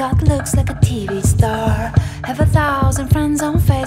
got looks like a TV star. Have a thousand friends on Facebook.